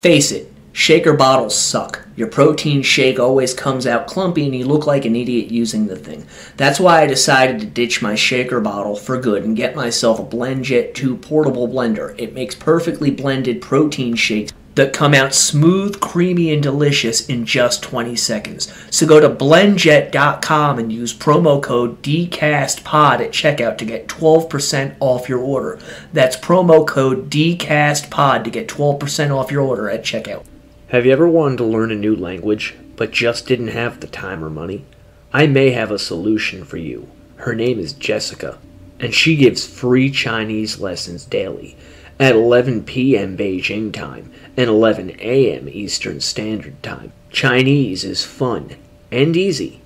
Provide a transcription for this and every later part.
Face it, shaker bottles suck. Your protein shake always comes out clumpy and you look like an idiot using the thing. That's why I decided to ditch my shaker bottle for good and get myself a BlendJet 2 portable blender. It makes perfectly blended protein shakes that come out smooth, creamy, and delicious in just 20 seconds. So go to blendjet.com and use promo code DCASTPOD at checkout to get 12% off your order. That's promo code DCASTPOD to get 12% off your order at checkout. Have you ever wanted to learn a new language, but just didn't have the time or money? I may have a solution for you. Her name is Jessica, and she gives free Chinese lessons daily at 11 p.m. Beijing time and 11 a.m. Eastern Standard Time. Chinese is fun and easy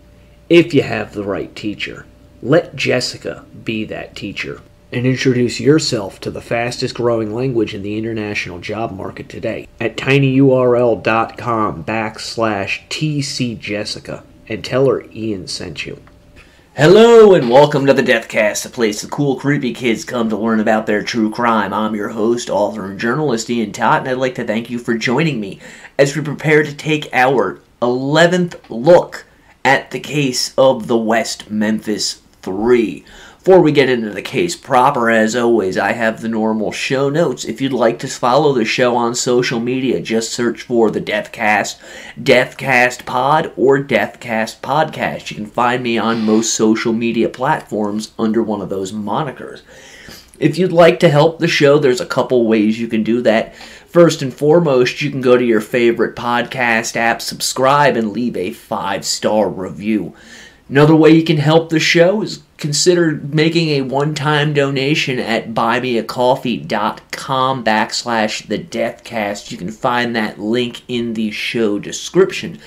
if you have the right teacher. Let Jessica be that teacher and introduce yourself to the fastest growing language in the international job market today at tinyurl.com backslash tcjessica and tell her Ian sent you. Hello and welcome to the Deathcast, a place the cool, creepy kids come to learn about their true crime. I'm your host, author, and journalist Ian Tott, and I'd like to thank you for joining me as we prepare to take our 11th look at the case of the West Memphis Three. Before we get into the case proper, as always, I have the normal show notes. If you'd like to follow the show on social media, just search for the Deathcast, Deathcast Pod, or Deathcast Podcast. You can find me on most social media platforms under one of those monikers. If you'd like to help the show, there's a couple ways you can do that. First and foremost, you can go to your favorite podcast app, subscribe, and leave a five star review. Another way you can help the show is consider making a one-time donation at buymeacoffee.com backslash the deathcast. You can find that link in the show description.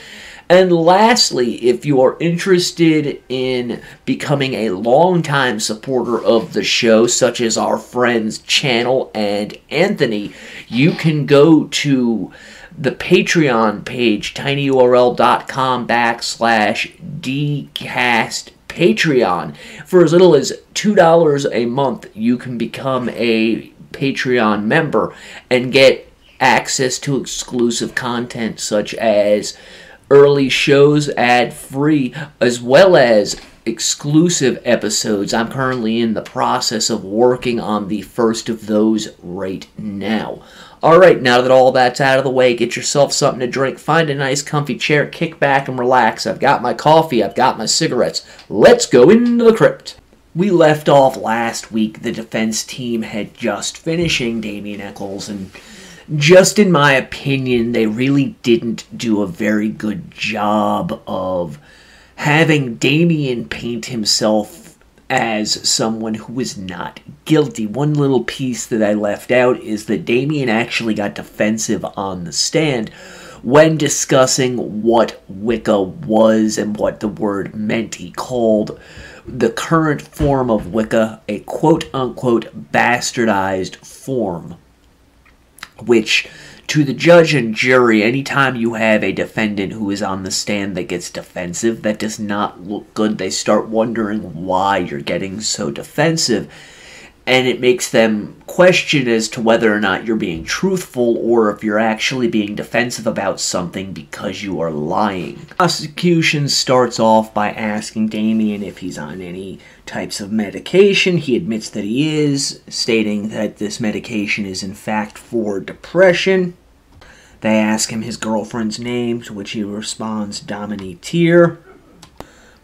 And lastly, if you are interested in becoming a longtime supporter of the show, such as our friends Channel and Anthony, you can go to the Patreon page, tinyurl.com backslash dcast Patreon. For as little as $2 a month, you can become a Patreon member and get access to exclusive content such as early shows ad free, as well as exclusive episodes. I'm currently in the process of working on the first of those right now. All right, now that all that's out of the way, get yourself something to drink, find a nice comfy chair, kick back and relax. I've got my coffee, I've got my cigarettes. Let's go into the crypt. We left off last week. The defense team had just finishing Damien Echols, and just in my opinion, they really didn't do a very good job of having Damien paint himself as someone who was not guilty. One little piece that I left out is that Damien actually got defensive on the stand when discussing what Wicca was and what the word meant. He called the current form of Wicca a quote unquote bastardized form, which to the judge and jury, anytime you have a defendant who is on the stand that gets defensive, that does not look good. They start wondering why you're getting so defensive. And it makes them question as to whether or not you're being truthful or if you're actually being defensive about something because you are lying. Prosecution starts off by asking Damien if he's on any types of medication. He admits that he is, stating that this medication is in fact for depression. They ask him his girlfriend's name, to which he responds Dominique Teer.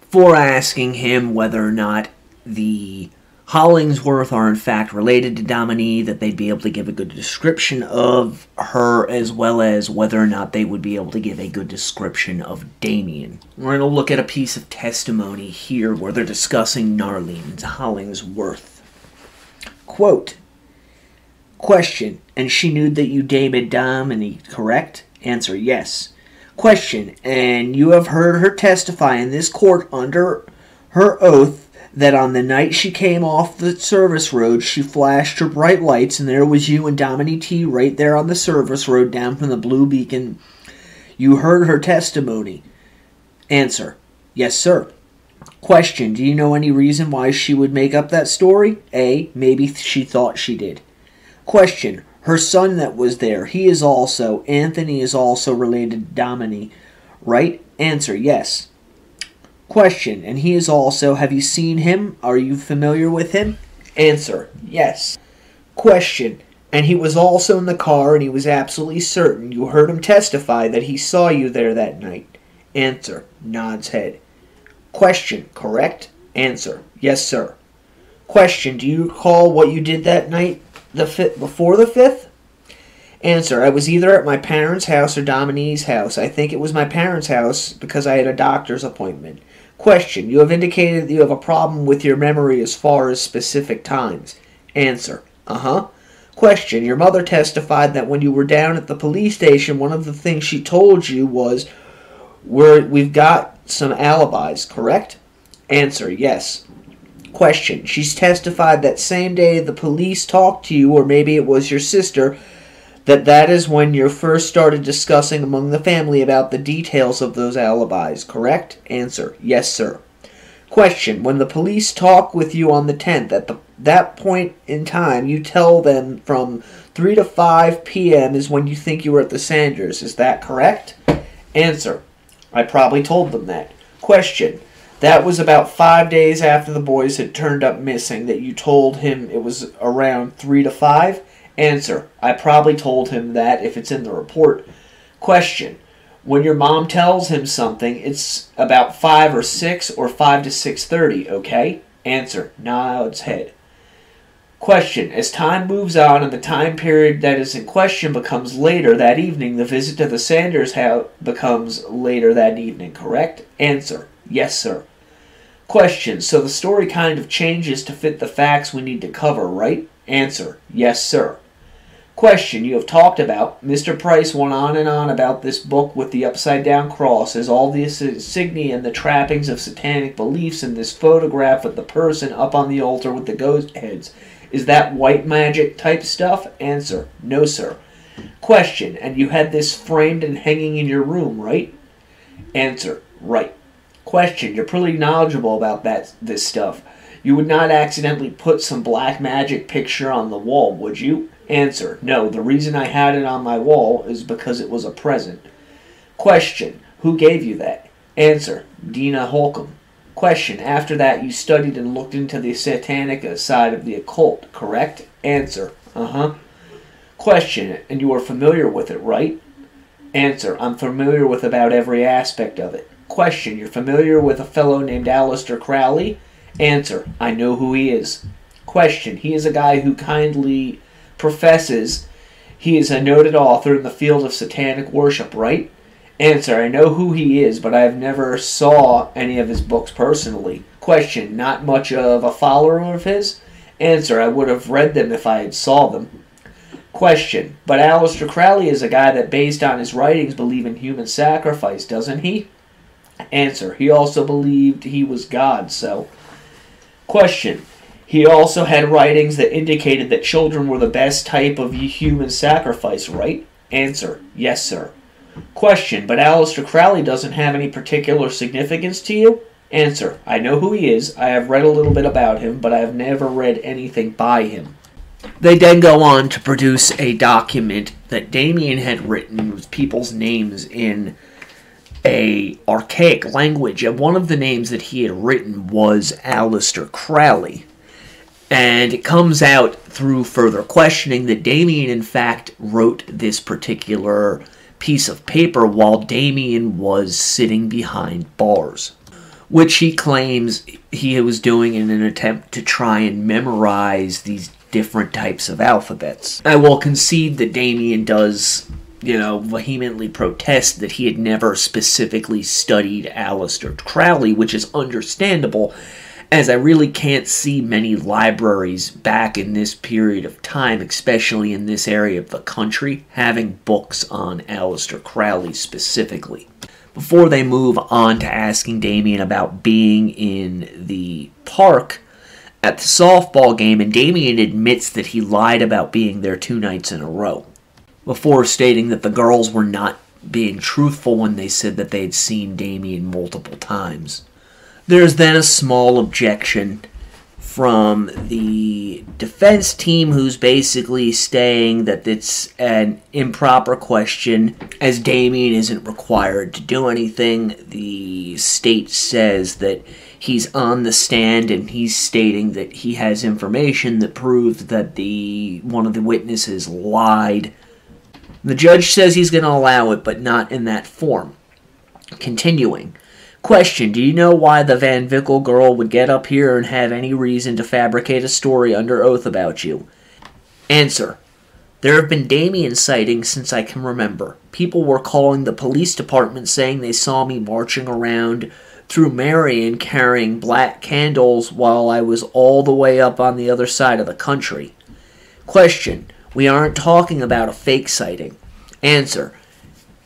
For asking him whether or not the Hollingsworth are in fact related to Dominique, that they'd be able to give a good description of her, as well as whether or not they would be able to give a good description of Damien. We're going to look at a piece of testimony here where they're discussing Narlene Hollingsworth. Quote, Question, and she knew that you dated Dominique, correct? Answer, yes. Question, and you have heard her testify in this court under her oath that on the night she came off the service road, she flashed her bright lights, and there was you and Dominique T right there on the service road down from the Blue Beacon. You heard her testimony. Answer: Yes, sir. Question: Do you know any reason why she would make up that story? A. Maybe she thought she did. Question: Her son that was there, he is also, Anthony is also related to Domini, right? Answer, yes. Question, and he is also, have you seen him? Are you familiar with him? Answer, yes. Question, and he was also in the car and he was absolutely certain you heard him testify that he saw you there that night. Answer, nods head. Question, correct? Answer, yes, sir. Question, do you recall what you did that night the fifth, before the 5th? Answer, I was either at my parents' house or Dominique's house. I think it was my parents' house because I had a doctor's appointment. Question, you have indicated that you have a problem with your memory as far as specific times. Answer, uh-huh. Question, your mother testified that when you were down at the police station, one of the things she told you was, we're, we've got some alibis, correct? Answer, yes. Question, she's testified that same day the police talked to you, or maybe it was your sister, that that is when you first started discussing among the family about the details of those alibis, correct? Answer, yes, sir. Question, when the police talk with you on the 10th, at the, that point in time, you tell them from 3 to 5 p.m. is when you think you were at the Sanders, is that correct? Answer, I probably told them that. Question, that was about five days after the boys had turned up missing that you told him it was around 3 to 5? Answer, I probably told him that if it's in the report. Question, when your mom tells him something, it's about 5 or 6 or 5 to 6.30, okay? Answer, nods head. Question, as time moves on and the time period that is in question becomes later that evening, the visit to the Sanders house becomes later that evening, correct? Answer, yes, sir. Question, so the story kind of changes to fit the facts we need to cover, right? Answer, yes, sir. Question you have talked about. Mr. Price went on and on about this book with the upside down cross as all the insignia and the trappings of satanic beliefs in this photograph of the person up on the altar with the ghost heads. Is that white magic type stuff? Answer No, sir. Question And you had this framed and hanging in your room, right? Answer Right. Question You're pretty knowledgeable about that this stuff. You would not accidentally put some black magic picture on the wall, would you? Answer No, the reason I had it on my wall is because it was a present. Question Who gave you that? Answer Dina Holcomb. Question After that, you studied and looked into the satanic side of the occult, correct? Answer Uh huh. Question And you are familiar with it, right? Answer I'm familiar with about every aspect of it. Question You're familiar with a fellow named Aleister Crowley? Answer I know who he is. Question He is a guy who kindly professes he is a noted author in the field of satanic worship, right? Answer, I know who he is, but I have never saw any of his books personally. Question, not much of a follower of his? Answer, I would have read them if I had saw them. Question, but Aleister Crowley is a guy that based on his writings believe in human sacrifice, doesn't he? Answer, he also believed he was God, so. Question, he also had writings that indicated that children were the best type of human sacrifice, right? Answer, yes, sir. Question, but Aleister Crowley doesn't have any particular significance to you? Answer, I know who he is. I have read a little bit about him, but I have never read anything by him. They then go on to produce a document that Damien had written with people's names in a archaic language, and one of the names that he had written was Aleister Crowley. And it comes out through further questioning that Damien, in fact, wrote this particular piece of paper while Damien was sitting behind bars, which he claims he was doing in an attempt to try and memorize these different types of alphabets. I will concede that Damien does, you know, vehemently protest that he had never specifically studied Aleister Crowley, which is understandable as I really can't see many libraries back in this period of time, especially in this area of the country, having books on Aleister Crowley specifically. Before they move on to asking Damien about being in the park at the softball game, and Damien admits that he lied about being there two nights in a row, before stating that the girls were not being truthful when they said that they had seen Damien multiple times. There's then a small objection from the defense team who's basically saying that it's an improper question as Damien isn't required to do anything. The state says that he's on the stand and he's stating that he has information that proves that the one of the witnesses lied. The judge says he's going to allow it but not in that form. Continuing. Question Do you know why the Van Vickle girl would get up here and have any reason to fabricate a story under oath about you? Answer There have been Damien sightings since I can remember. People were calling the police department saying they saw me marching around through Marion carrying black candles while I was all the way up on the other side of the country. Question We aren't talking about a fake sighting. Answer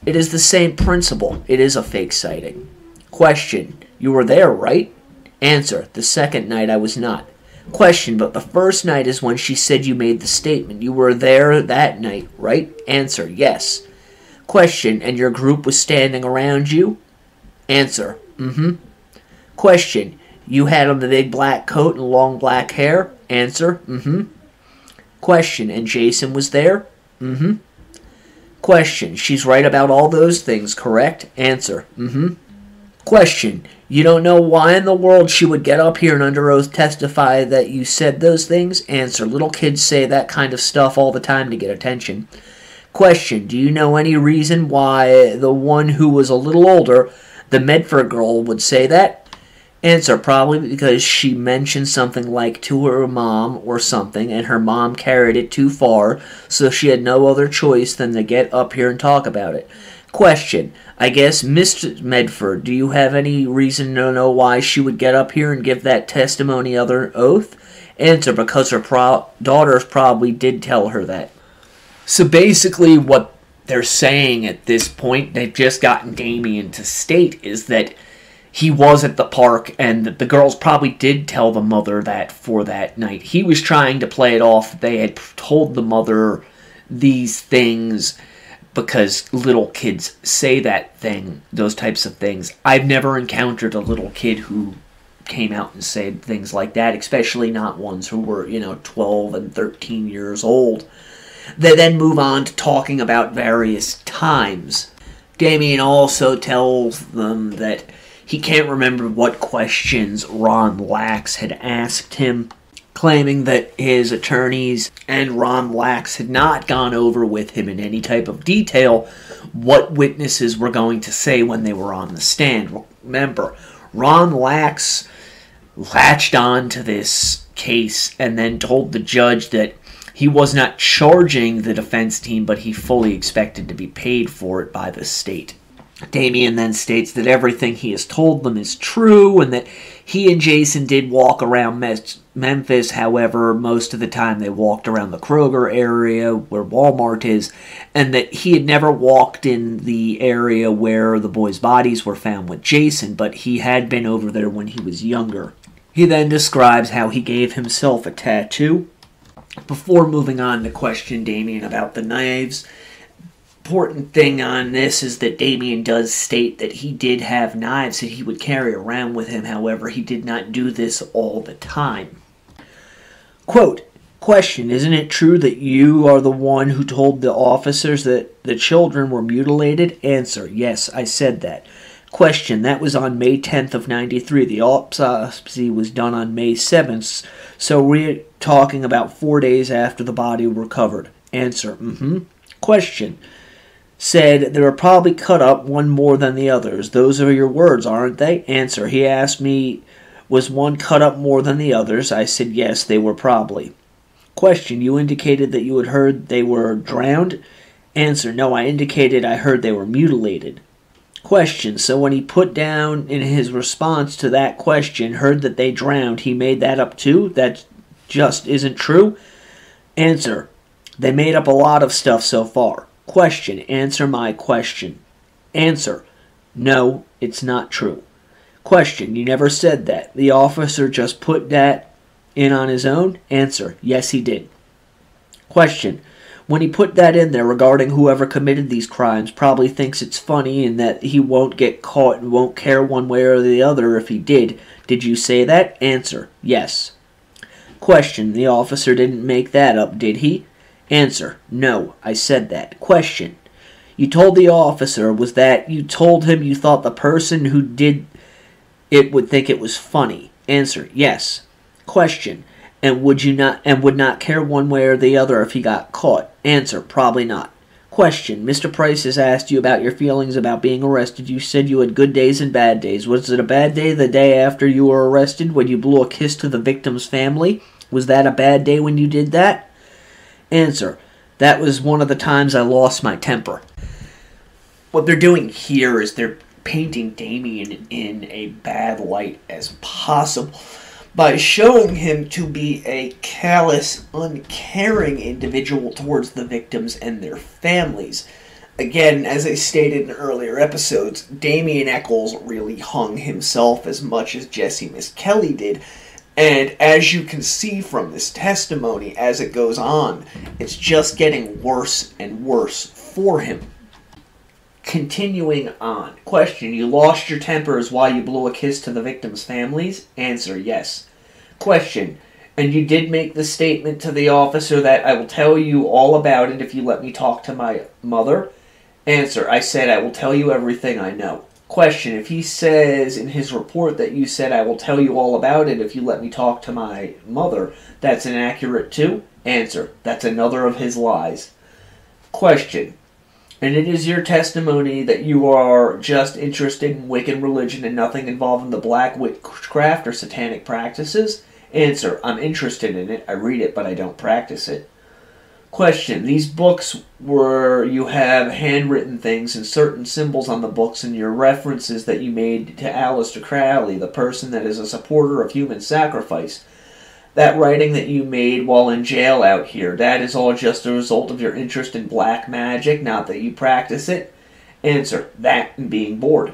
It is the same principle. It is a fake sighting. Question. You were there, right? Answer. The second night I was not. Question. But the first night is when she said you made the statement. You were there that night, right? Answer. Yes. Question. And your group was standing around you? Answer. Mm-hmm. Question. You had on the big black coat and long black hair? Answer. Mm-hmm. Question. And Jason was there? Mm-hmm. Question. She's right about all those things, correct? Answer. Mm-hmm. Question. You don't know why in the world she would get up here and under oath testify that you said those things? Answer. Little kids say that kind of stuff all the time to get attention. Question. Do you know any reason why the one who was a little older, the Medford girl, would say that? Answer. Probably because she mentioned something like to her mom or something, and her mom carried it too far, so she had no other choice than to get up here and talk about it. Question. I guess, Mr. Medford, do you have any reason to know why she would get up here and give that testimony under oath? Answer, because her pro- daughters probably did tell her that. So basically, what they're saying at this point, they've just gotten Damien to state, is that he was at the park and that the girls probably did tell the mother that for that night. He was trying to play it off. They had told the mother these things because little kids say that thing, those types of things. I've never encountered a little kid who came out and said things like that, especially not ones who were, you know, 12 and 13 years old. They then move on to talking about various times. Damien also tells them that he can't remember what questions Ron Lax had asked him claiming that his attorneys and Ron Lax had not gone over with him in any type of detail what witnesses were going to say when they were on the stand. Remember, Ron Lax latched on to this case and then told the judge that he was not charging the defense team, but he fully expected to be paid for it by the state. Damien then states that everything he has told them is true and that he and Jason did walk around Memphis. However, most of the time they walked around the Kroger area where Walmart is, and that he had never walked in the area where the boys' bodies were found with Jason, but he had been over there when he was younger. He then describes how he gave himself a tattoo. Before moving on to question Damien about the knives, important thing on this is that Damien does state that he did have knives that he would carry around with him. However, he did not do this all the time. Quote, Question, isn't it true that you are the one who told the officers that the children were mutilated? Answer, yes, I said that. Question, that was on May 10th of 93. The autopsy was done on May 7th, so we're talking about four days after the body recovered. Answer, mm-hmm. Question, said they were probably cut up one more than the others. Those are your words, aren't they? Answer. He asked me, was one cut up more than the others? I said, yes, they were probably. Question. You indicated that you had heard they were drowned? Answer. No, I indicated I heard they were mutilated. Question. So when he put down in his response to that question, heard that they drowned, he made that up too? That just isn't true? Answer. They made up a lot of stuff so far. Question. Answer my question. Answer. No, it's not true. Question. You never said that. The officer just put that in on his own? Answer. Yes, he did. Question. When he put that in there regarding whoever committed these crimes probably thinks it's funny and that he won't get caught and won't care one way or the other if he did. Did you say that? Answer. Yes. Question. The officer didn't make that up, did he? Answer. No, I said that. Question. You told the officer was that you told him you thought the person who did it would think it was funny. Answer. Yes. Question. And would you not and would not care one way or the other if he got caught? Answer. Probably not. Question. Mr. Price has asked you about your feelings about being arrested. You said you had good days and bad days. Was it a bad day the day after you were arrested when you blew a kiss to the victim's family? Was that a bad day when you did that? Answer. That was one of the times I lost my temper. What they're doing here is they're painting Damien in a bad light as possible by showing him to be a callous, uncaring individual towards the victims and their families. Again, as I stated in earlier episodes, Damien Echols really hung himself as much as Jessie Misskelley did. And as you can see from this testimony as it goes on, it's just getting worse and worse for him. Continuing on. Question You lost your tempers while you blew a kiss to the victims' families? Answer Yes. Question And you did make the statement to the officer that I will tell you all about it if you let me talk to my mother? Answer I said I will tell you everything I know. Question If he says in his report that you said I will tell you all about it if you let me talk to my mother, that's inaccurate too? Answer That's another of his lies. Question and it is your testimony that you are just interested in Wiccan religion and nothing involving the black witchcraft or satanic practices? Answer, I'm interested in it. I read it, but I don't practice it. Question, these books where you have handwritten things and certain symbols on the books and your references that you made to Aleister Crowley, the person that is a supporter of human sacrifice that writing that you made while in jail out here, that is all just a result of your interest in black magic, not that you practice it? Answer, that and being bored.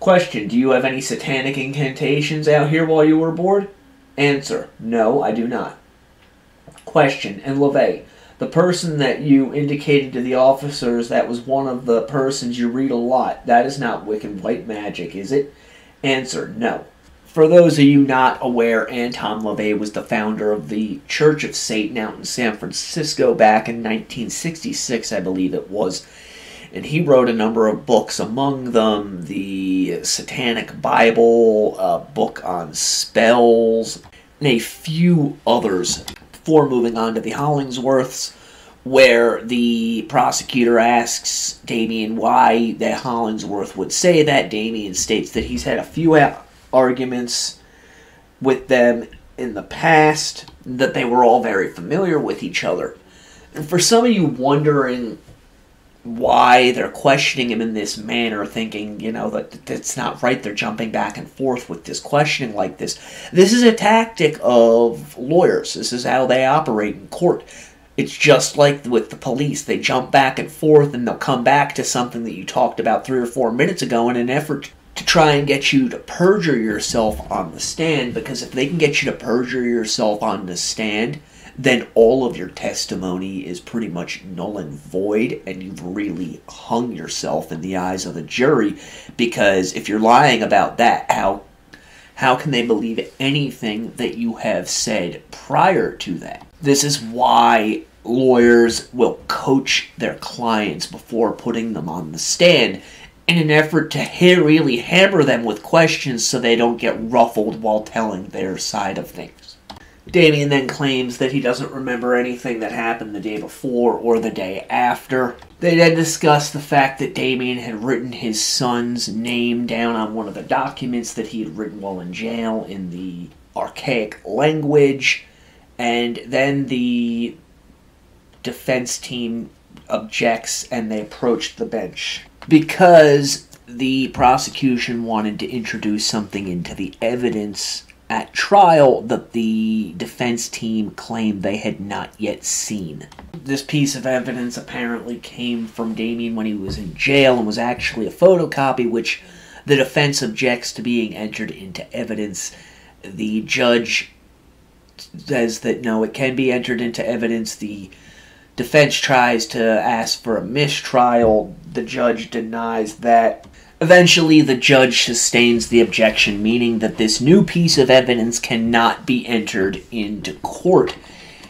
Question, do you have any satanic incantations out here while you were bored? Answer, no, I do not. Question, and LaVey, the person that you indicated to the officers that was one of the persons you read a lot, that is not Wiccan white magic, is it? Answer, no. For those of you not aware, Anton LaVey was the founder of the Church of Satan out in San Francisco back in 1966, I believe it was. And he wrote a number of books, among them the Satanic Bible, a book on spells, and a few others. Before moving on to the Hollingsworths, where the prosecutor asks Damien why that Hollingsworth would say that. Damien states that he's had a few arguments with them in the past, that they were all very familiar with each other. And for some of you wondering why they're questioning him in this manner, thinking, you know, that that's not right, they're jumping back and forth with this questioning like this. This is a tactic of lawyers. This is how they operate in court. It's just like with the police. They jump back and forth and they'll come back to something that you talked about three or four minutes ago in an effort to try and get you to perjure yourself on the stand because if they can get you to perjure yourself on the stand, then all of your testimony is pretty much null and void and you've really hung yourself in the eyes of the jury because if you're lying about that, how how can they believe anything that you have said prior to that? This is why lawyers will coach their clients before putting them on the stand in an effort to really hammer them with questions so they don't get ruffled while telling their side of things. Damien then claims that he doesn't remember anything that happened the day before or the day after. They then discuss the fact that Damien had written his son's name down on one of the documents that he had written while in jail in the archaic language, and then the defense team objects and they approach the bench because the prosecution wanted to introduce something into the evidence at trial that the defense team claimed they had not yet seen. This piece of evidence apparently came from Damien when he was in jail and was actually a photocopy, which the defense objects to being entered into evidence. The judge says that no, it can be entered into evidence. The defense tries to ask for a mistrial. The judge denies that. Eventually, the judge sustains the objection, meaning that this new piece of evidence cannot be entered into court.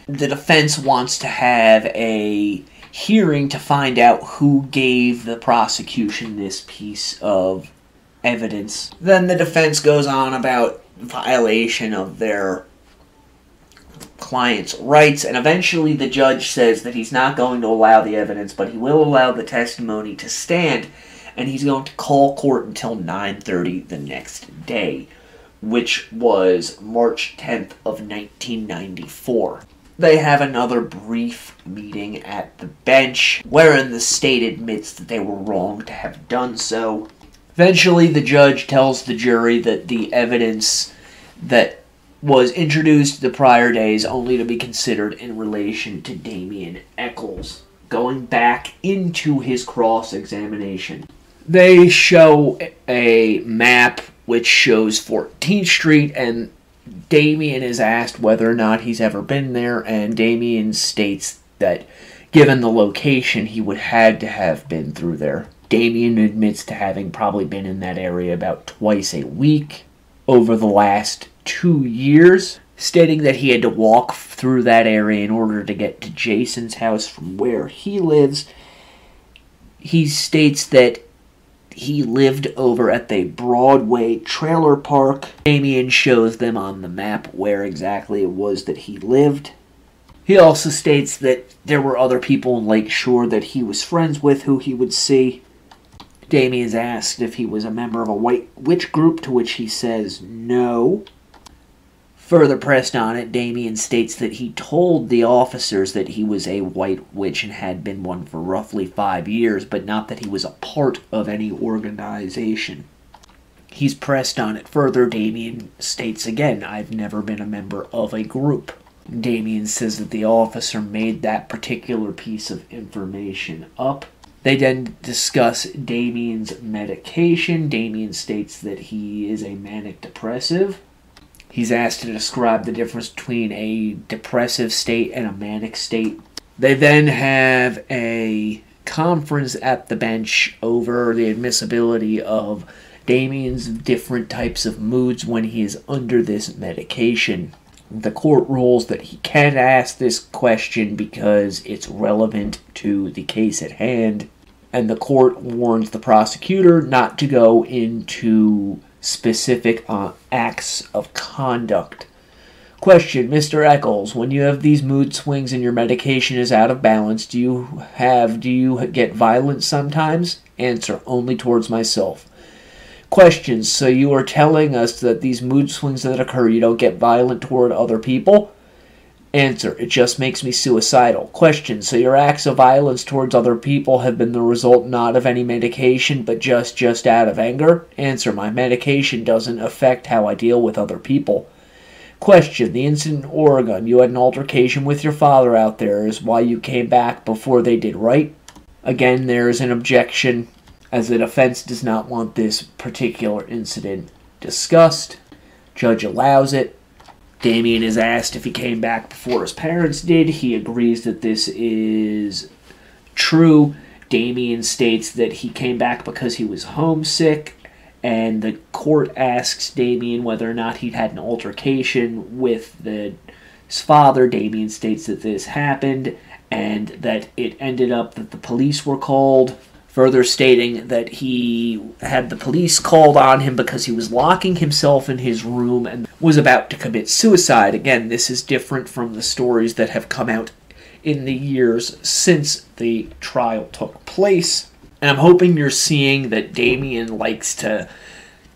The defense wants to have a hearing to find out who gave the prosecution this piece of evidence. Then the defense goes on about violation of their client's rights, and eventually the judge says that he's not going to allow the evidence, but he will allow the testimony to stand, and he's going to call court until 9:30 the next day, which was March 10th of 1994. They have another brief meeting at the bench, wherein the state admits that they were wrong to have done so. Eventually, the judge tells the jury that the evidence that was introduced the prior days only to be considered in relation to Damien Echols, going back into his cross examination. They show a map which shows 14th Street, and Damien is asked whether or not he's ever been there, and Damien states that given the location, he would had to have been through there. Damien admits to having probably been in that area about twice a week over the last two years, stating that he had to walk through that area in order to get to Jason's house from where he lives. He states that he lived over at the Broadway trailer park. Damien shows them on the map where exactly it was that he lived. He also states that there were other people in Lake Shore that he was friends with who he would see. Damien is asked if he was a member of a white witch group, to which he says no. Further pressed on it, Damien states that he told the officers that he was a white witch and had been one for roughly five years, but not that he was a part of any organization. He's pressed on it further. Damien states again, I've never been a member of a group. Damien says that the officer made that particular piece of information up they then discuss Damien's medication. Damien states that he is a manic depressive. He's asked to describe the difference between a depressive state and a manic state. They then have a conference at the bench over the admissibility of Damien's different types of moods when he is under this medication. The court rules that he can ask this question because it's relevant to the case at hand, and the court warns the prosecutor not to go into specific uh, acts of conduct. Question, Mr. Echols, when you have these mood swings and your medication is out of balance, do you have do you get violent sometimes? Answer, only towards myself. Questions. So you are telling us that these mood swings that occur, you don't get violent toward other people? Answer. It just makes me suicidal. Question. So your acts of violence towards other people have been the result not of any medication, but just just out of anger? Answer. My medication doesn't affect how I deal with other people. Question. The incident in Oregon, you had an altercation with your father out there, is why you came back before they did, right? Again, there is an objection as the defense does not want this particular incident discussed. Judge allows it. Damien is asked if he came back before his parents did. He agrees that this is true. Damien states that he came back because he was homesick, and the court asks Damien whether or not he'd had an altercation with the, his father. Damien states that this happened and that it ended up that the police were called further stating that he had the police called on him because he was locking himself in his room and was about to commit suicide. Again, this is different from the stories that have come out in the years since the trial took place. And I'm hoping you're seeing that Damien likes to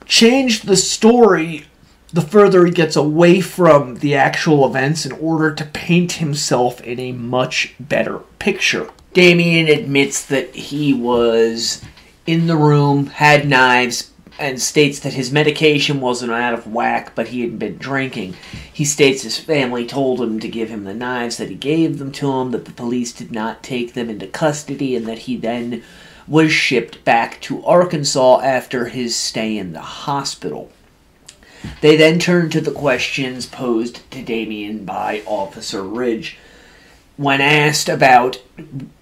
change the story the further he gets away from the actual events in order to paint himself in a much better picture. Damien admits that he was in the room, had knives, and states that his medication wasn't out of whack, but he had been drinking. He states his family told him to give him the knives, that he gave them to him, that the police did not take them into custody, and that he then was shipped back to Arkansas after his stay in the hospital. They then turn to the questions posed to Damien by Officer Ridge when asked about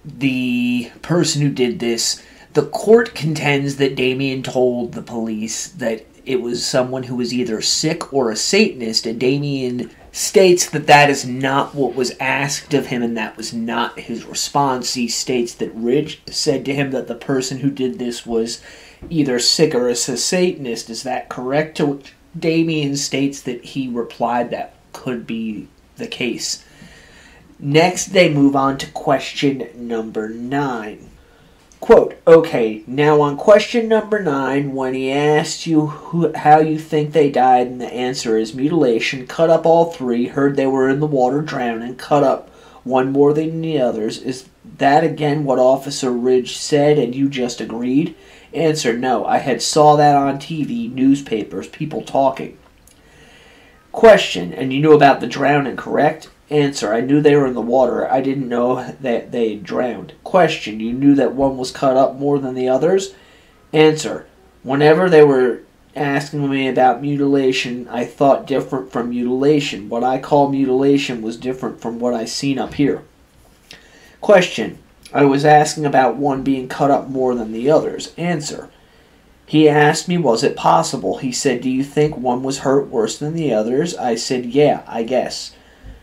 the person who did this, The court contends that Damien told the police that it was someone who was either sick or a Satanist, and Damien states that that is not what was asked of him and that was not his response. He states that Ridge said to him that the person who did this was either sick or a Satanist. Is that correct? To which Damien states that he replied that could be the case. Next, they move on to question number nine. Quote, okay, now on question number nine, when he asked you who, how you think they died, and the answer is mutilation, cut up all three, heard they were in the water drowning, cut up one more than the others, is that again what Officer Ridge said and you just agreed? Answer, no, I had saw that on TV, newspapers, people talking. Question, and you knew about the drowning, correct? Answer, I knew they were in the water. I didn't know that they drowned. Question, you knew that one was cut up more than the others? Answer, whenever they were asking me about mutilation, I thought different from mutilation. What I call mutilation was different from what I seen up here. Question, I was asking about one being cut up more than the others. Answer, he asked me, was it possible? He said, do you think one was hurt worse than the others? I said, yeah, I guess.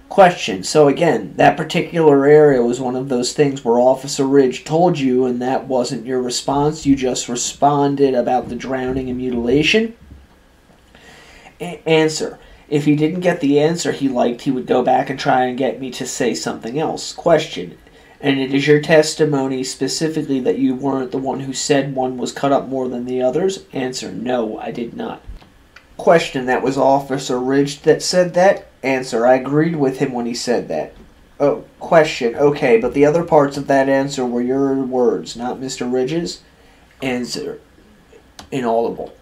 Question. So again, that particular area was one of those things where Officer Ridge told you and that wasn't your response. You just responded about the drowning and mutilation. A- answer. If he didn't get the answer he liked, he would go back and try and get me to say something else. Question. And it is your testimony specifically that you weren't the one who said one was cut up more than the others? Answer. No, I did not. Question. That was Officer Ridge that said that? Answer. I agreed with him when he said that. Oh, question. Okay, but the other parts of that answer were your words, not Mr. Ridge's? Answer. Inaudible.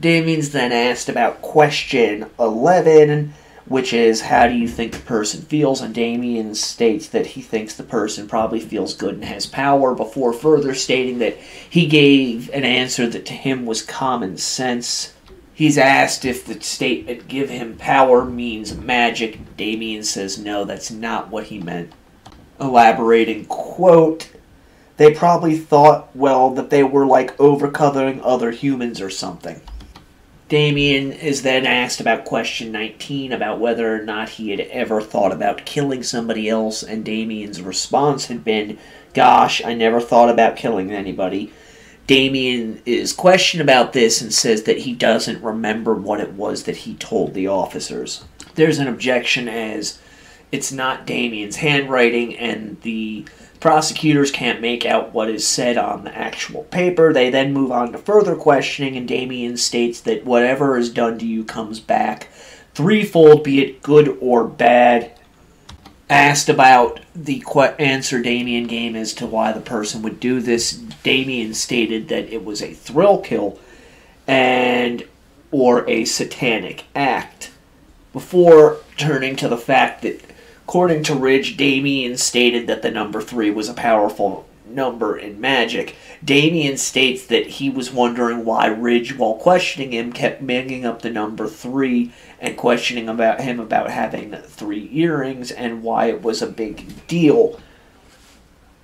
Damien's then asked about question 11, which is how do you think the person feels? And Damien states that he thinks the person probably feels good and has power, before further stating that he gave an answer that to him was common sense. He's asked if the statement give him power means magic. Damien says no, that's not what he meant. Elaborating, quote, they probably thought, well, that they were like overcovering other humans or something. Damien is then asked about question 19 about whether or not he had ever thought about killing somebody else, and Damien's response had been, Gosh, I never thought about killing anybody. Damien is questioned about this and says that he doesn't remember what it was that he told the officers. There's an objection as it's not Damien's handwriting, and the prosecutors can't make out what is said on the actual paper. They then move on to further questioning, and Damien states that whatever is done to you comes back threefold, be it good or bad. Asked about the answer Damien gave as to why the person would do this, Damien stated that it was a thrill kill and or a satanic act. Before turning to the fact that According to Ridge, Damien stated that the number three was a powerful number in magic. Damien states that he was wondering why Ridge, while questioning him, kept bringing up the number three and questioning about him about having three earrings and why it was a big deal.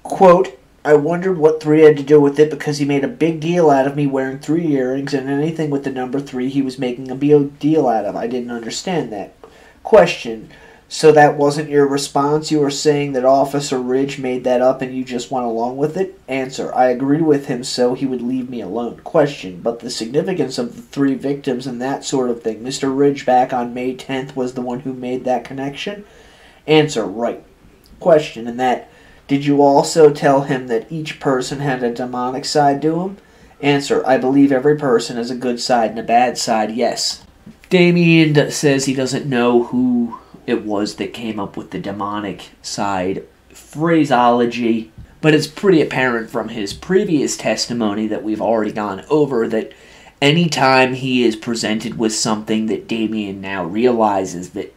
Quote, I wondered what three had to do with it because he made a big deal out of me wearing three earrings and anything with the number three he was making a big deal out of. I didn't understand that. Question. So that wasn't your response? You were saying that Officer Ridge made that up and you just went along with it? Answer. I agreed with him so he would leave me alone. Question. But the significance of the three victims and that sort of thing. Mr. Ridge back on May 10th was the one who made that connection? Answer. Right. Question. And that, did you also tell him that each person had a demonic side to him? Answer. I believe every person has a good side and a bad side, yes. Damien says he doesn't know who it was that came up with the demonic side phraseology. But it's pretty apparent from his previous testimony that we've already gone over that anytime he is presented with something that Damien now realizes that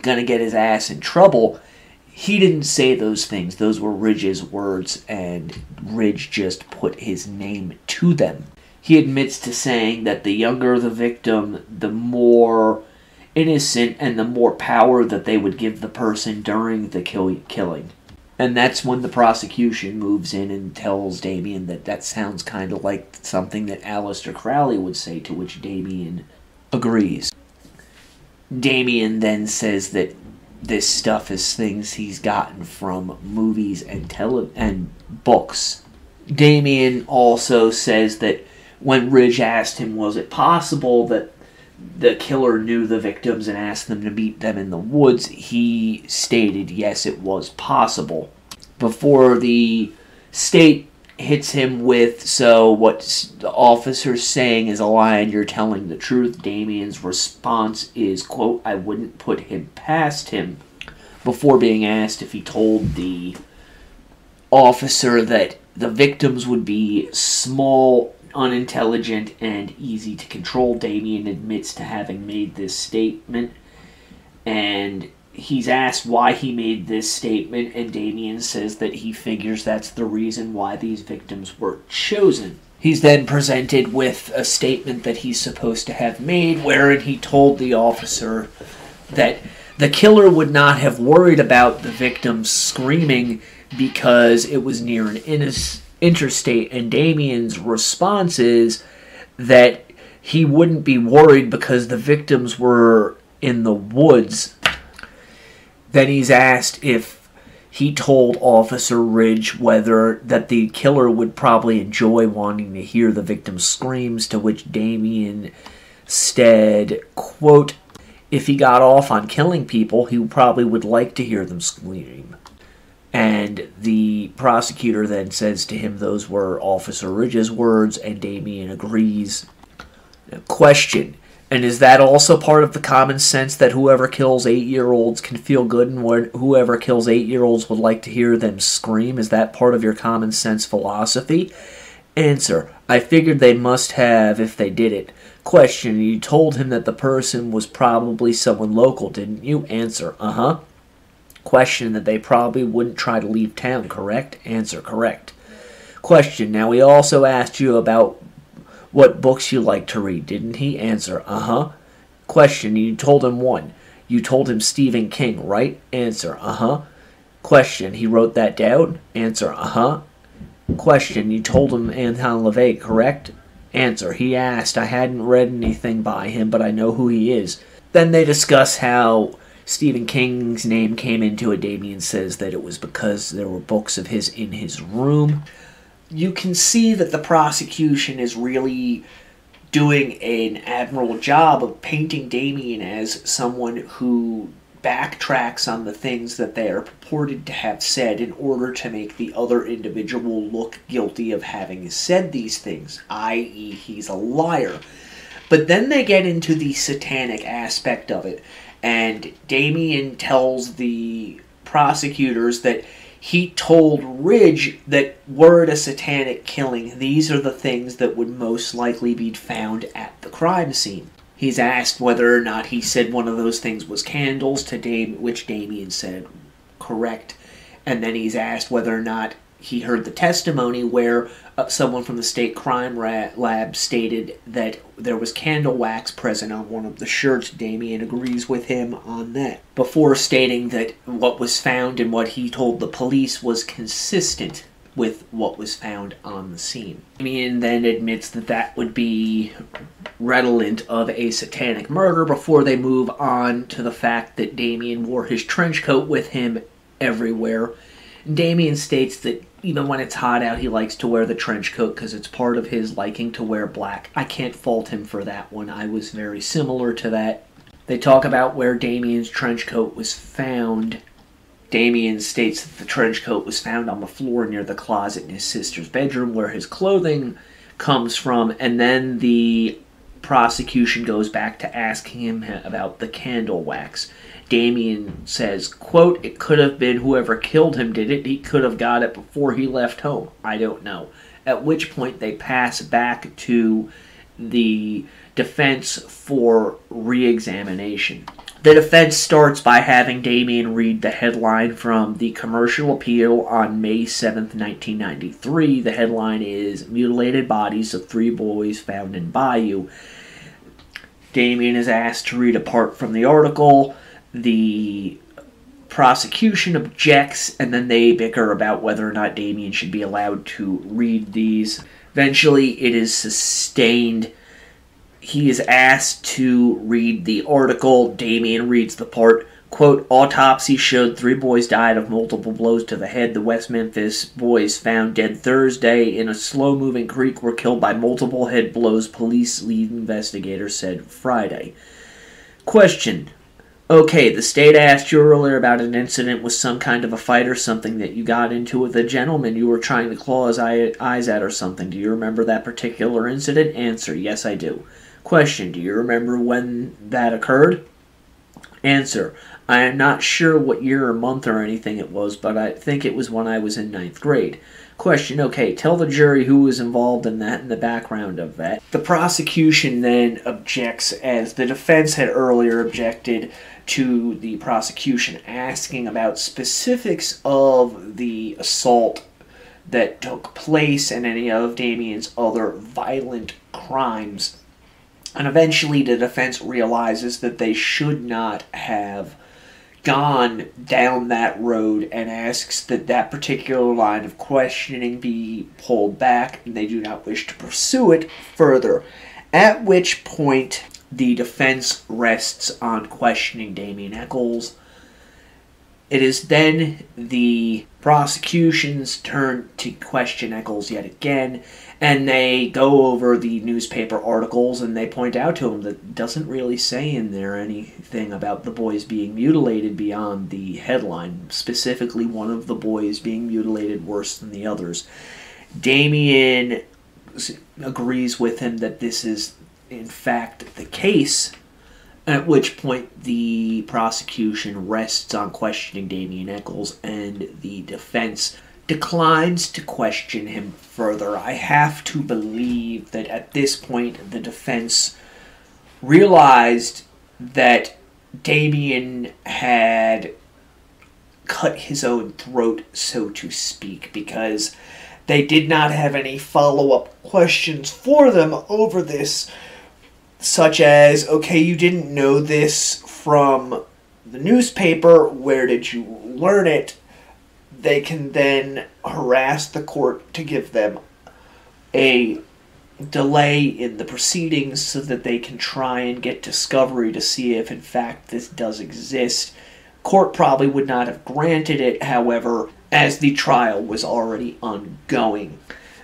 gonna get his ass in trouble, he didn't say those things. Those were Ridge's words, and Ridge just put his name to them. He admits to saying that the younger the victim, the more innocent and the more power that they would give the person during the kill- killing. And that's when the prosecution moves in and tells Damien that that sounds kind of like something that Aleister Crowley would say, to which Damien agrees. Damien then says that this stuff is things he's gotten from movies and tele- and books. Damien also says that when Ridge asked him, was it possible that the killer knew the victims and asked them to meet them in the woods, he stated yes, it was possible. Before the state hits him with, so what the officer's saying is a lie and you're telling the truth, Damien's response is, quote, I wouldn't put him past him, before being asked if he told the officer that the victims would be small, unintelligent, and easy to control. Damien admits to having made this statement, and he's asked why he made this statement, and Damien says that he figures that's the reason why these victims were chosen. He's then presented with a statement that he's supposed to have made, wherein he told the officer that the killer would not have worried about the victim screaming because it was near an interstate, and Damien's response is that he wouldn't be worried because the victims were in the woods. Then he's asked if he told Officer Ridge whether that the killer would probably enjoy wanting to hear the victim's screams, to which Damien said, quote, if he got off on killing people, he probably would like to hear them scream. And the prosecutor then says to him those were Officer Ridge's words, and Damien agrees. Question And is that also part of the common sense that whoever kills eight year olds can feel good, and whoever kills eight year olds would like to hear them scream? Is that part of your common sense philosophy? Answer I figured they must have if they did it. Question You told him that the person was probably someone local, didn't you? Answer Uh huh. Question that they probably wouldn't try to leave town, correct? Answer correct. Question Now, he also asked you about what books you like to read, didn't he? Answer Uh huh. Question You told him one. You told him Stephen King, right? Answer Uh huh. Question He wrote that down? Answer Uh huh. Question You told him Anton LaVey, correct? Answer He asked. I hadn't read anything by him, but I know who he is. Then they discuss how Stephen King's name came into it. Damien says that it was because there were books of his in his room. You can see that the prosecution is really doing an admirable job of painting Damien as someone who backtracks on the things that they are purported to have said in order to make the other individual look guilty of having said these things, i.e., he's a liar. But then they get into the satanic aspect of it and Damien tells the prosecutors that he told Ridge that were it a satanic killing, these are the things that would most likely be found at the crime scene. He's asked whether or not he said one of those things was candles, to Dame, which Damien said correct. And then he's asked whether or not he heard the testimony where uh, someone from the state crime lab stated that there was candle wax present on one of the shirts. Damien agrees with him on that. Before stating that what was found and what he told the police was consistent with what was found on the scene. Damien then admits that that would be redolent of a satanic murder before they move on to the fact that Damien wore his trench coat with him everywhere. Damien states that even when it's hot out, he likes to wear the trench coat because it's part of his liking to wear black. I can't fault him for that one. I was very similar to that. They talk about where Damien's trench coat was found. Damien states that the trench coat was found on the floor near the closet in his sister's bedroom where his clothing comes from, and then the prosecution goes back to asking him about the candle wax. Damien says, quote, it could have been whoever killed him did it. He could have got it before he left home. I don't know. At which point they pass back to the defense for re-examination. The defense starts by having Damien read the headline from the commercial appeal on May 7th, 1993. The headline is Mutilated Bodies of Three Boys Found in Bayou. Damien is asked to read a part from the article the prosecution objects, and then they bicker about whether or not Damien should be allowed to read these. Eventually, it is sustained. He is asked to read the article. Damien reads the part. Quote, autopsy showed three boys died of multiple blows to the head. The West Memphis boys found dead Thursday in a slow moving creek were killed by multiple head blows, police lead investigator said Friday. Question Okay, the state asked you earlier about an incident with some kind of a fight or something that you got into with a gentleman you were trying to claw his eye, eyes at or something. Do you remember that particular incident? Answer, yes, I do. Question, do you remember when that occurred? Answer, I am not sure what year or month or anything it was, but I think it was when I was in ninth grade. Question Okay, tell the jury who was involved in that and the background of that. The prosecution then objects, as the defense had earlier objected to the prosecution asking about specifics of the assault that took place and any of Damien's other violent crimes. And eventually, the defense realizes that they should not have gone down that road and asks that that particular line of questioning be pulled back and they do not wish to pursue it further. At which point, the defense rests on questioning Damien Echols. It is then the prosecution's turn to question Echols yet again, and they go over the newspaper articles and they point out to him that doesn't really say in there anything about the boys being mutilated beyond the headline, specifically one of the boys being mutilated worse than the others. Damien agrees with him that this is in fact the case, at which point the prosecution rests on questioning Damien Echols and the defense declines to question him further. I have to believe that at this point the defense realized that Damien had cut his own throat, so to speak, because they did not have any follow up questions for them over this such as, okay, you didn't know this from the newspaper, where did you learn it? They can then harass the court to give them a delay in the proceedings so that they can try and get discovery to see if, in fact, this does exist. Court probably would not have granted it, however, as the trial was already ongoing.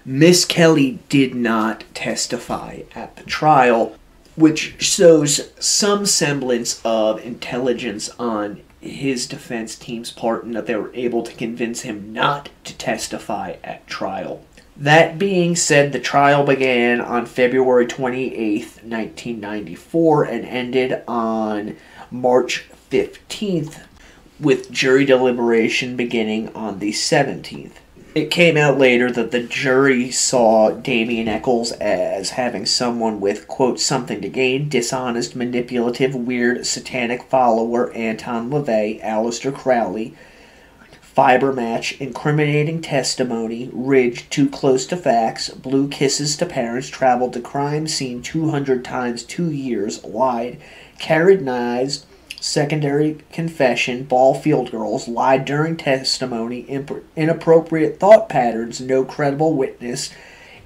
Misskelley did not testify at the trial, which shows some semblance of intelligence on his defense team's part and that they were able to convince him not to testify at trial. That being said, the trial began on February 28, 1994, and ended on March 15th, with jury deliberation beginning on the 17th it came out later that the jury saw Damien Echols as having someone with, quote, something to gain, dishonest, manipulative, weird, satanic follower, Anton LaVey, Aleister Crowley, fiber match, incriminating testimony, Ridge, too close to facts, blew kisses to parents, traveled to crime scene 200 times two years, lied, carried knives, secondary confession, ball field girls, lied during testimony, imp- inappropriate thought patterns, no credible witness,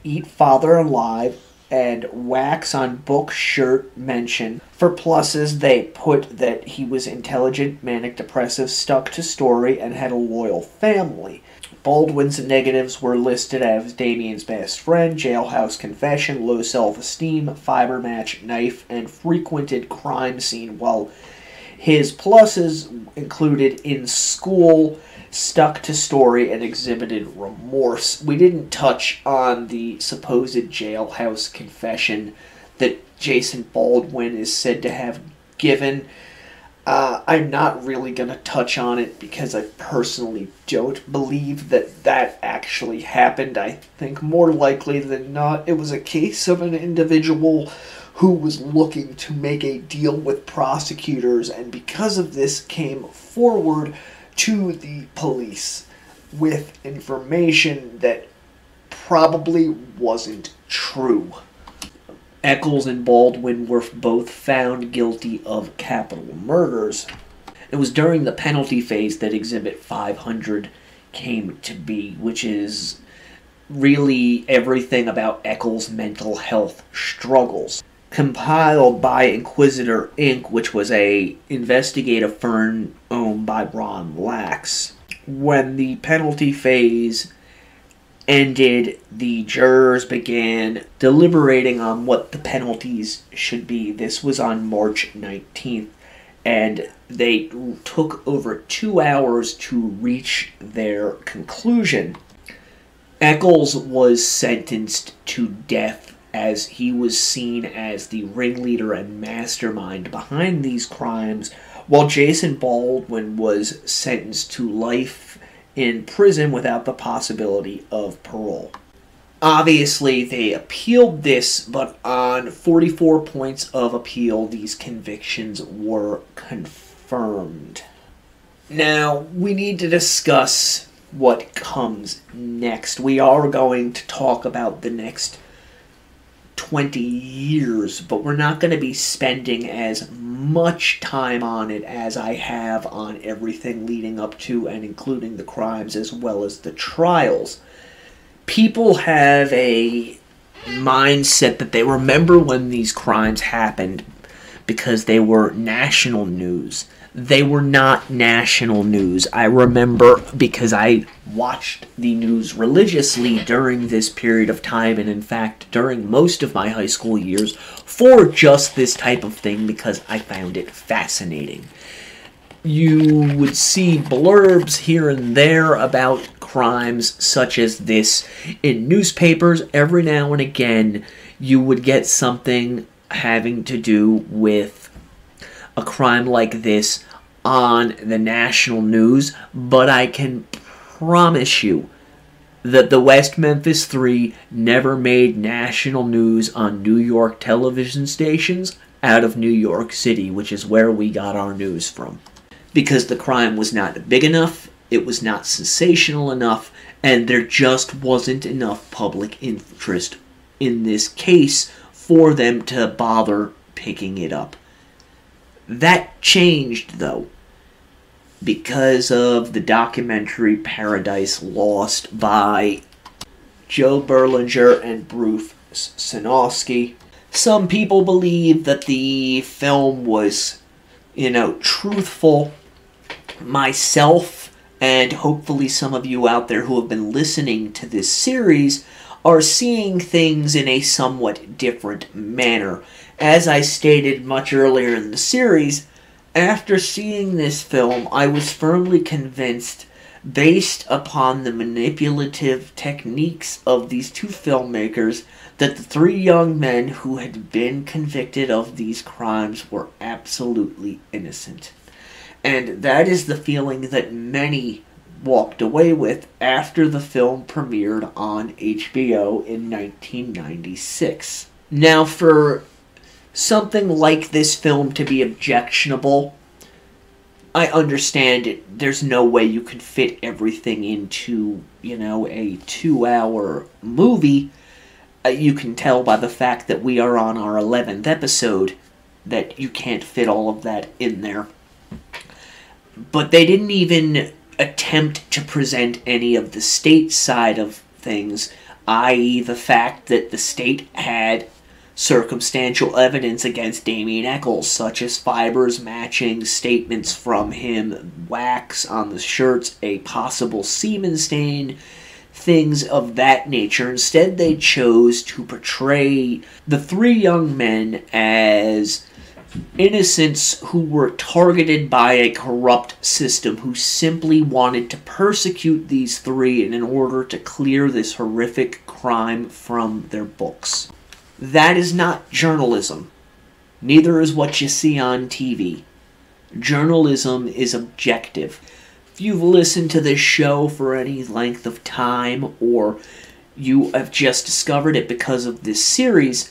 eat father alive, and wax on book shirt mention. For pluses, they put that he was intelligent, manic depressive, stuck to story, and had a loyal family. Baldwin's negatives were listed as Damien's best friend, jailhouse confession, low self esteem, fiber match, knife, and frequented crime scene, while his pluses included in school, stuck to story, and exhibited remorse. We didn't touch on the supposed jailhouse confession that Jason Baldwin is said to have given. Uh, I'm not really going to touch on it because I personally don't believe that that actually happened. I think more likely than not it was a case of an individual who was looking to make a deal with prosecutors, and because of this, came forward to the police with information that probably wasn't true. Echols and Baldwin were both found guilty of capital murders. It was during the penalty phase that Exhibit 500 came to be, which is really everything about Echols' mental health struggles. Compiled by Inquisitor Inc., which was a investigative firm owned by Ron Lax. When the penalty phase ended, the jurors began deliberating on what the penalties should be. This was on March 19th, and they took over two hours to reach their conclusion. Echols was sentenced to death as he was seen as the ringleader and mastermind behind these crimes, while Jason Baldwin was sentenced to life in prison without the possibility of parole. Obviously, they appealed this, but on 44 points of appeal, these convictions were confirmed. Now, we need to discuss what comes next. We are going to talk about the next 20 years, but we're not going to be spending as much time on it as I have on everything leading up to and including the crimes as well as the trials. People have a mindset that they remember when these crimes happened because they were national news they were not national news. I remember because I watched the news religiously during this period of time, and in fact, during most of my high school years, for just this type of thing because I found it fascinating. You would see blurbs here and there about crimes such as this in newspapers. Every now and again, you would get something having to do with a crime like this on the national news, but I can promise you that the West Memphis Three never made national news on New York television stations out of New York City, which is where we got our news from. Because the crime was not big enough, it was not sensational enough, and there just wasn't enough public interest in this case for them to bother picking it up. That changed, though, because of the documentary Paradise Lost by Joe Berlinger and Bruce Sinofsky. Some people believe that the film was, you know, truthful. Myself, and hopefully some of you out there who have been listening to this series, are seeing things in a somewhat different manner. As I stated much earlier in the series, after seeing this film, I was firmly convinced, based upon the manipulative techniques of these two filmmakers, that the three young men who had been convicted of these crimes were absolutely innocent. And that is the feeling that many walked away with after the film premiered on HBO in 1996. Now, for something like this film to be objectionable, I understand it. There's no way you could fit everything into, you know, a two hour movie. Uh, you can tell by the fact that we are on our 11th episode that you can't fit all of that in there. But they didn't even attempt to present any of the state side of things, i.e., the fact that the state had circumstantial evidence against Damien Echols, such as fibers matching statements from him, wax on the shirts, a possible semen stain, things of that nature. Instead, they chose to portray the three young men as innocents who were targeted by a corrupt system who simply wanted to persecute these three in order to clear this horrific crime from their books. That is not journalism. Neither is what you see on TV. Journalism is objective. If you've listened to this show for any length of time, or you have just discovered it because of this series,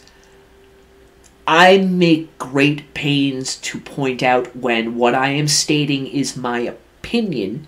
I make great pains to point out when what I am stating is my opinion.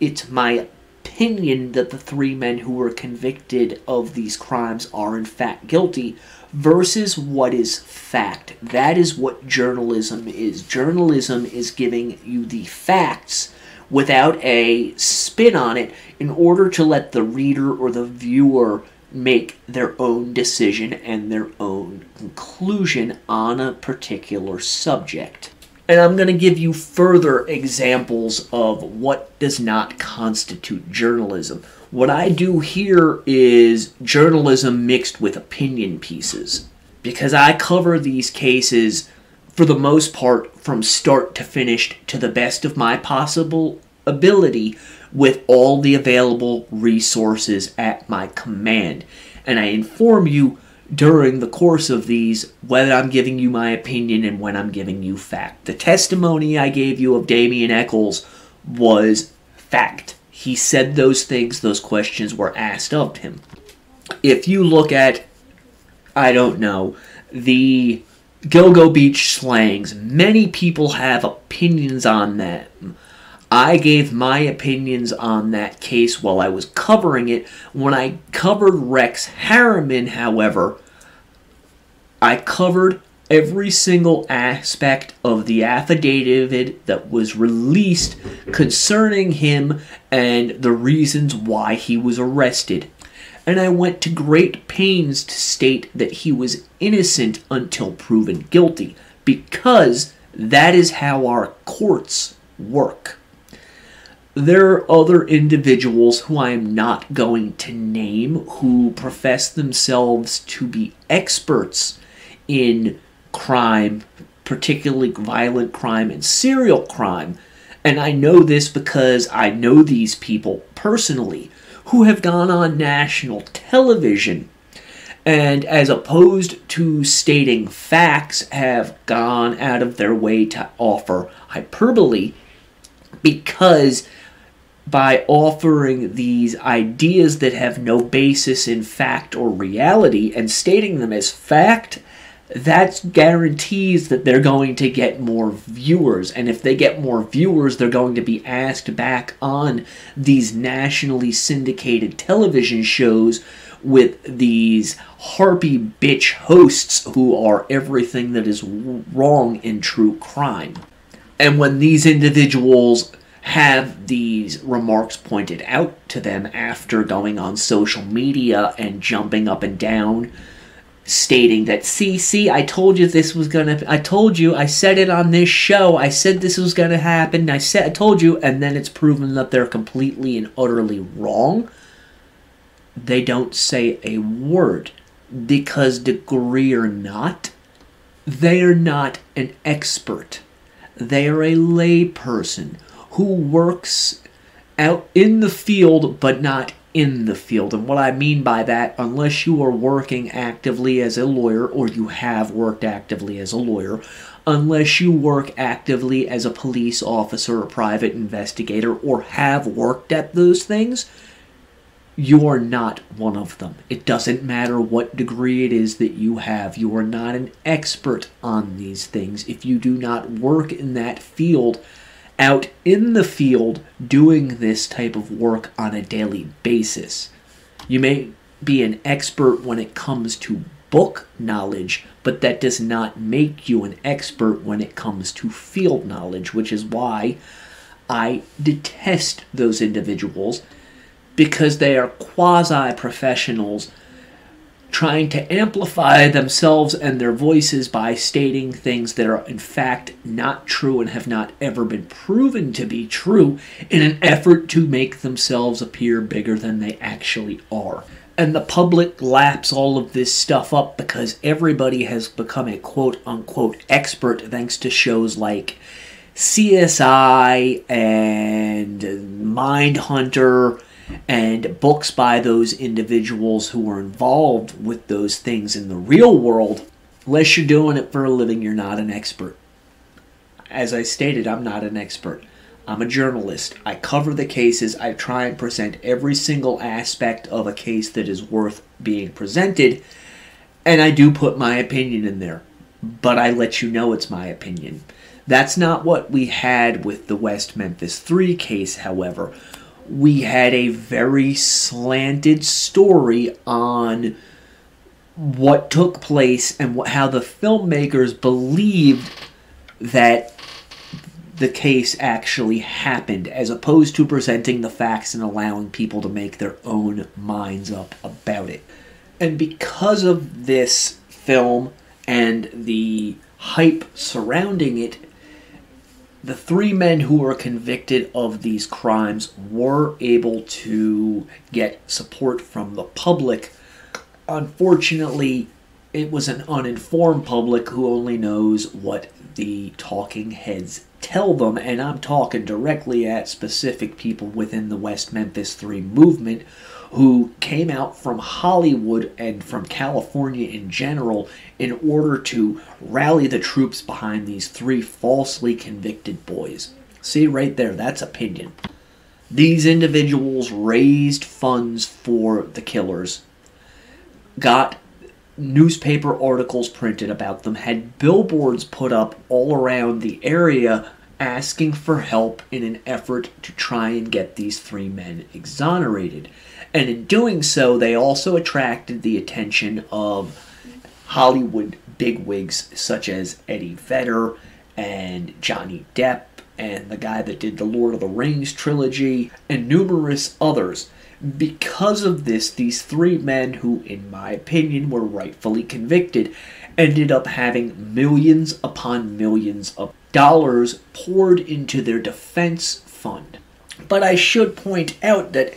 It's my opinion that the three men who were convicted of these crimes are in fact guilty versus what is fact. That is what journalism is. Journalism is giving you the facts without a spin on it in order to let the reader or the viewer make their own decision and their own conclusion on a particular subject. And I'm going to give you further examples of what does not constitute journalism. What I do here is journalism mixed with opinion pieces. Because I cover these cases for the most part from start to finish to the best of my possible ability with all the available resources at my command. And I inform you during the course of these whether I'm giving you my opinion and when I'm giving you fact. The testimony I gave you of Damien Echols was fact. He said those things, those questions were asked of him. If you look at, I don't know, the Gilgo Beach slangs, many people have opinions on that. I gave my opinions on that case while I was covering it. When I covered Rex Heuermann, however, I covered every single aspect of the affidavit that was released concerning him and the reasons why he was arrested. And I went to great pains to state that he was innocent until proven guilty, because that is how our courts work. There are other individuals who I am not going to name who profess themselves to be experts in crime, particularly violent crime and serial crime. And I know this because I know these people personally who have gone on national television and as opposed to stating facts have gone out of their way to offer hyperbole because by offering these ideas that have no basis in fact or reality and stating them as fact that guarantees that they're going to get more viewers. And if they get more viewers, they're going to be asked back on these nationally syndicated television shows with these harpy bitch hosts who are everything that is wrong in true crime. And when these individuals have these remarks pointed out to them after going on social media and jumping up and down stating that see see i told you this was gonna i told you i said it on this show i said this was gonna happen i said i told you and then it's proven that they're completely and utterly wrong. They don't say a word because degree or not they are not an expert. They are a layperson who works out in the field but not in the field. And what I mean by that, unless you are working actively as a lawyer or you have worked actively as a lawyer, unless you work actively as a police officer or private investigator or have worked at those things, you are not one of them. It doesn't matter what degree it is that you have. You are not an expert on these things. If you do not work in that field, out in the field doing this type of work on a daily basis. You may be an expert when it comes to book knowledge, but that does not make you an expert when it comes to field knowledge, which is why I detest those individuals because they are quasi professionals trying to amplify themselves and their voices by stating things that are in fact not true and have not ever been proven to be true in an effort to make themselves appear bigger than they actually are. And the public laps all of this stuff up because everybody has become a quote unquote expert thanks to shows like CSI and Mindhunter and books by those individuals who are involved with those things in the real world, unless you're doing it for a living, you're not an expert. As I stated, I'm not an expert. I'm a journalist. I cover the cases. I try and present every single aspect of a case that is worth being presented. And I do put my opinion in there. But I let you know it's my opinion. That's not what we had with the West Memphis 3 case, however, we had a very slanted story on what took place and what, how the filmmakers believed that the case actually happened, as opposed to presenting the facts and allowing people to make their own minds up about it. And because of this film and the hype surrounding it, the three men who were convicted of these crimes were able to get support from the public. Unfortunately, it was an uninformed public who only knows what the talking heads tell them, and I'm talking directly at specific people within the West Memphis 3 movement who came out from Hollywood and from California in general in order to rally the troops behind these three falsely convicted boys. See right there, that's opinion. These individuals raised funds for the killers, got newspaper articles printed about them, had billboards put up all around the area asking for help in an effort to try and get these three men exonerated. And in doing so, they also attracted the attention of Hollywood bigwigs such as Eddie Vedder and Johnny Depp and the guy that did the Lord of the Rings trilogy and numerous others. Because of this, these three men, who, in my opinion, were rightfully convicted, ended up having millions upon millions of dollars poured into their defense fund. But I should point out that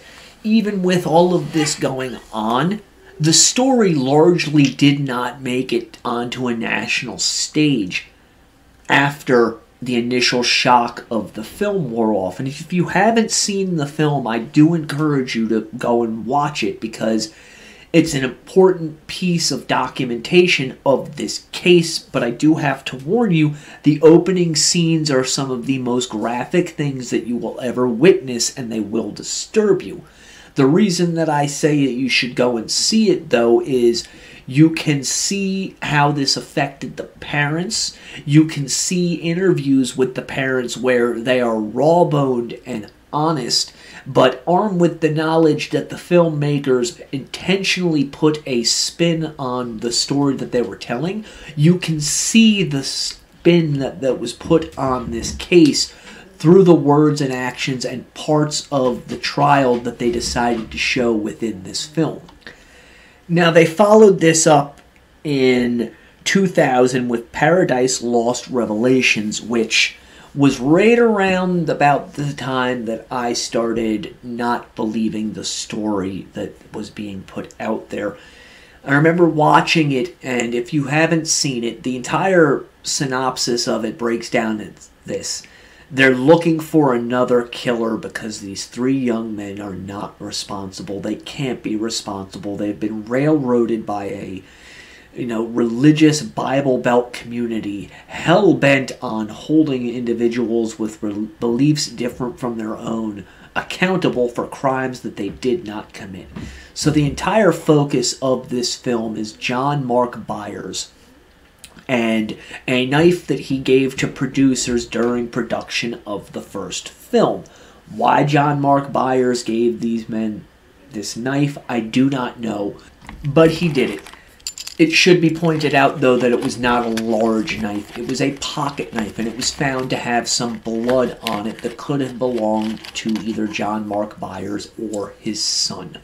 even with all of this going on, the story largely did not make it onto a national stage after the initial shock of the film wore off. And if you haven't seen the film, I do encourage you to go and watch it because it's an important piece of documentation of this case, but I do have to warn you the opening scenes are some of the most graphic things that you will ever witness, and they will disturb you. The reason that I say that you should go and see it, though, is you can see how this affected the parents. You can see interviews with the parents where they are raw boned and honest, but armed with the knowledge that the filmmakers intentionally put a spin on the story that they were telling, you can see the spin that, that was put on this case through the words and actions and parts of the trial that they decided to show within this film. Now, they followed this up in 2000 with Paradise Lost Revelations, which was right around about the time that I started not believing the story that was being put out there. I remember watching it, and if you haven't seen it, the entire synopsis of it breaks down this they're looking for another killer because these three young men are not responsible. They can't be responsible. They've been railroaded by a you know, religious Bible Belt community hell bent on holding individuals with beliefs different from their own accountable for crimes that they did not commit. So the entire focus of this film is John Mark Byers and a knife that he gave to producers during production of the first film. Why John Mark Byers gave these men this knife, I do not know, but he did it. It should be pointed out, though, that it was not a large knife. It was a pocket knife, and it was found to have some blood on it that could have belonged to either John Mark Byers or his son.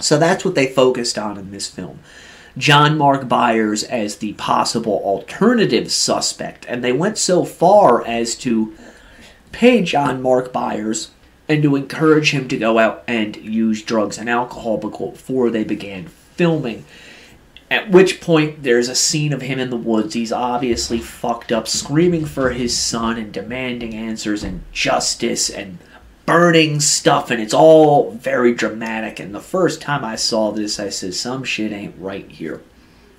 So that's what they focused on in this film. John Mark Byers as the possible alternative suspect, and they went so far as to pay John Mark Byers and to encourage him to go out and use drugs and alcohol before they began filming. At which point, there's a scene of him in the woods. He's obviously fucked up, screaming for his son and demanding answers and justice and burning stuff, and it's all very dramatic. And the first time I saw this, I said, some shit ain't right here.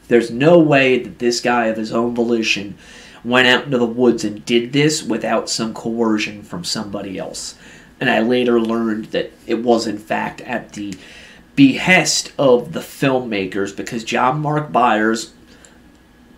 There's no way that this guy of his own volition went out into the woods and did this without some coercion from somebody else. And I later learned that it was, in fact, at the behest of the filmmakers because John Mark Byers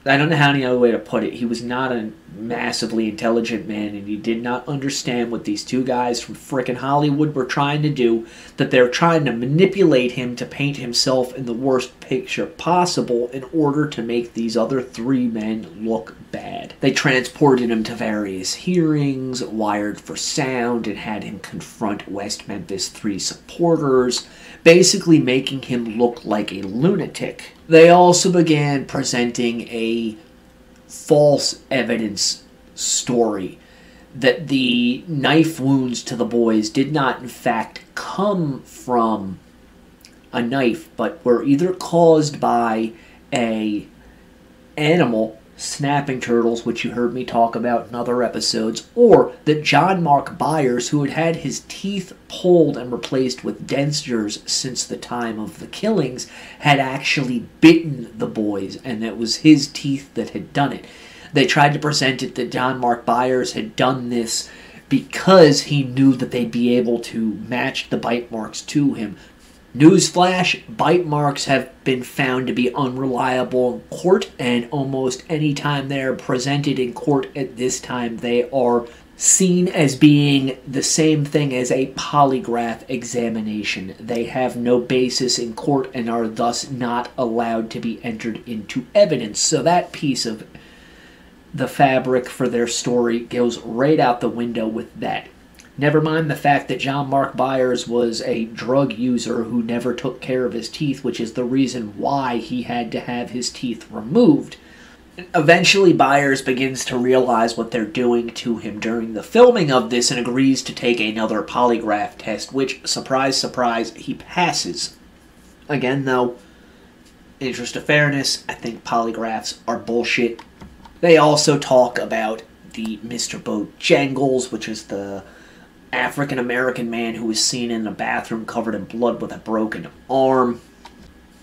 I don't know how any other way to put it. He was not a massively intelligent man, and he did not understand what these two guys from frickin' Hollywood were trying to do. That they're trying to manipulate him to paint himself in the worst picture possible in order to make these other three men look bad. They transported him to various hearings, wired for sound, and had him confront West Memphis 3 supporters basically making him look like a lunatic. They also began presenting a false evidence story that the knife wounds to the boys did not, in fact, come from a knife, but were either caused by a animal snapping turtles, which you heard me talk about in other episodes, or that John Mark Byers, who had had his teeth pulled and replaced with dentures since the time of the killings, had actually bitten the boys, and it was his teeth that had done it. They tried to present it that John Mark Byers had done this because he knew that they'd be able to match the bite marks to him Newsflash bite marks have been found to be unreliable in court, and almost any time they are presented in court at this time, they are seen as being the same thing as a polygraph examination. They have no basis in court and are thus not allowed to be entered into evidence. So that piece of the fabric for their story goes right out the window with that. Never mind the fact that John Mark Byers was a drug user who never took care of his teeth, which is the reason why he had to have his teeth removed. Eventually, Byers begins to realize what they're doing to him during the filming of this and agrees to take another polygraph test, which, surprise, surprise, he passes. Again, though, interest of fairness, I think polygraphs are bullshit. They also talk about the Mr. Bojangles, which is the African American man who was seen in a bathroom covered in blood with a broken arm.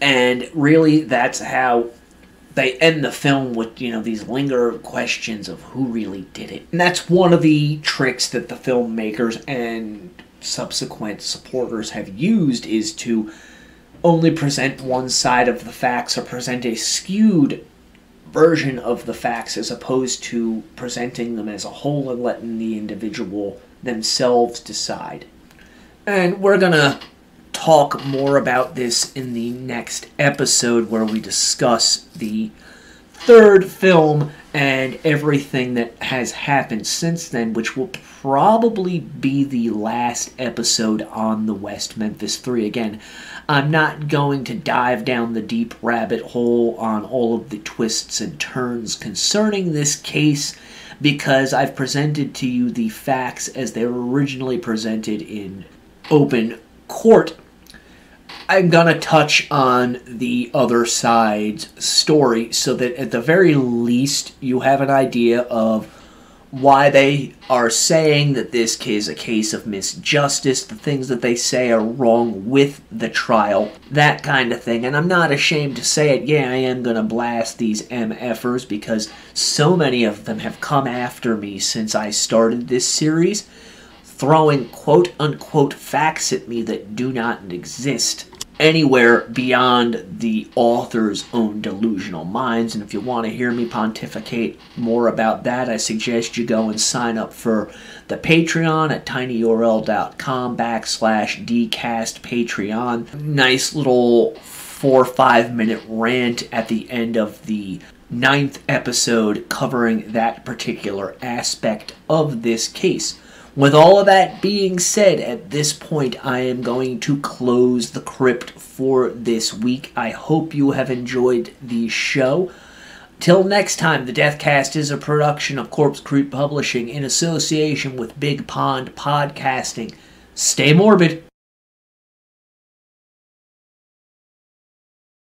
And really, that's how they end the film with, you know, these linger questions of who really did it. And that's one of the tricks that the filmmakers and subsequent supporters have used is to only present one side of the facts or present a skewed version of the facts as opposed to presenting them as a whole and letting the individual themselves decide. And we're going to talk more about this in the next episode where we discuss the third film and everything that has happened since then, which will probably be the last episode on the West Memphis 3. Again, I'm not going to dive down the deep rabbit hole on all of the twists and turns concerning this case because I've presented to you the facts as they were originally presented in open court. I'm going to touch on the other side's story so that at the very least you have an idea of why they are saying that this is a case of misjustice, the things that they say are wrong with the trial, that kind of thing. And I'm not ashamed to say it, yeah, I am going to blast these MFers because so many of them have come after me since I started this series, throwing quote unquote facts at me that do not exist anywhere beyond the author's own delusional minds. And if you want to hear me pontificate more about that, I suggest you go and sign up for the Patreon at tinyurl.com backslash dcast Patreon. Nice little four or five minute rant at the end of the ninth episode covering that particular aspect of this case. With all of that being said, at this point, I am going to close the crypt for this week. I hope you have enjoyed the show. Till next time, the Deathcast is a production of Corpse Creek Publishing in association with Big Pond Podcasting. Stay morbid.